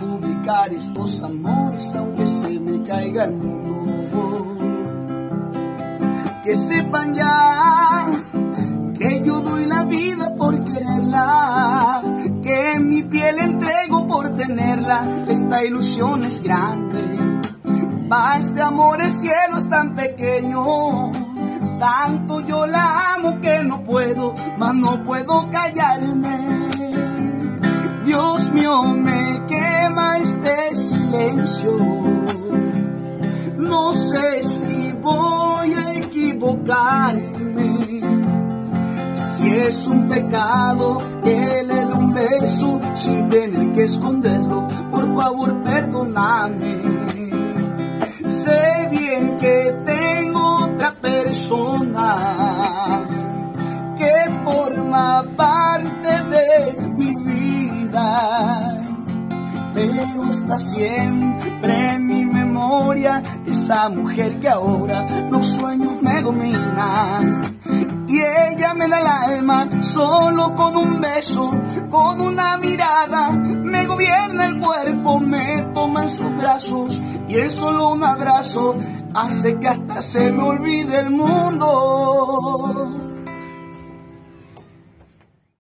publicar estos amores aunque se me caiga el mundo. Que sepan ya que yo doy la vida por quererla, que mi piel entrego por tenerla, esta ilusión es grande. Va este amor, el cielo es tan pequeño, tanto yo la amo que no puedo, mas no puedo callarme. Si es un pecado que le dé un beso sin tener que esconderlo, por favor perdóname. Sé bien que tengo otra persona que forma parte de mi vida, pero está siempre mi memoria esa mujer que ahora los sueños me dominan. Y ella me da el alma solo con un beso, con una mirada, me gobierna el cuerpo, me toma en sus brazos y es solo un abrazo hace que hasta se me olvide el mundo.